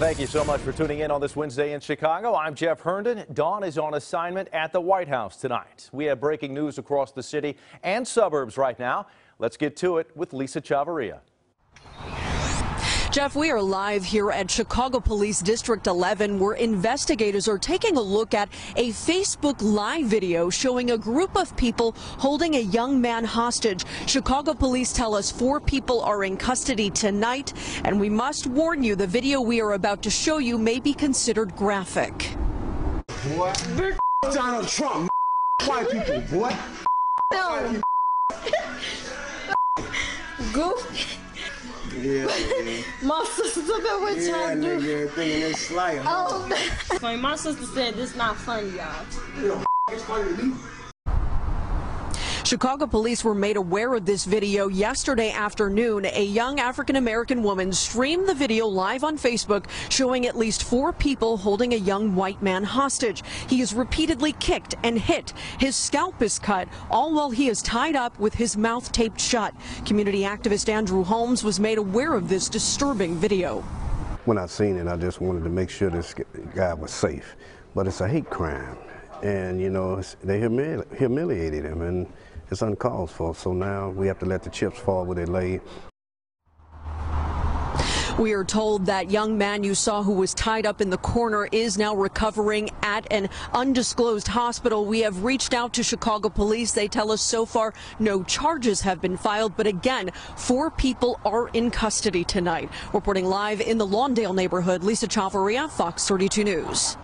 Thank you so much for tuning in on this Wednesday in Chicago. I'm Jeff Herndon. Dawn is on assignment at the White House tonight. We have breaking news across the city and suburbs right now. Let's get to it with Lisa Chavarria. Jeff, we are live here at Chicago Police District 11 where investigators are taking a look at a Facebook Live video showing a group of people holding a young man hostage. Chicago police tell us four people are in custody tonight, and we must warn you the video we are about to show you may be considered graphic. Boy, big Donald Trump, white people, boy. No. Goof. Yeah, yeah. My sister been with Yeah, y'all do. nigga, thinking it's slight. Oh man. My sister said this not funny, y'all. You know, it's funny to me. Chicago police were made aware of this video yesterday afternoon. A young African American woman streamed the video live on Facebook showing at least four people holding a young white man hostage. He is repeatedly kicked and hit. His scalp is cut, all while he is tied up with his mouth taped shut. Community activist Andrew Holmes was made aware of this disturbing video. When I seen it, I just wanted to make sure this guy was safe. But it's a hate crime, and you know they humili- humiliated him, and it's uncalled for. So now we have to let the chips fall where they lay. We are told that young man you saw who was tied up in the corner is now recovering at an undisclosed hospital. We have reached out to Chicago police. They tell us so far no charges have been filed, but again, four people are in custody tonight. Reporting live in the Lawndale neighborhood, Lisa Chavarria, Fox 32 News.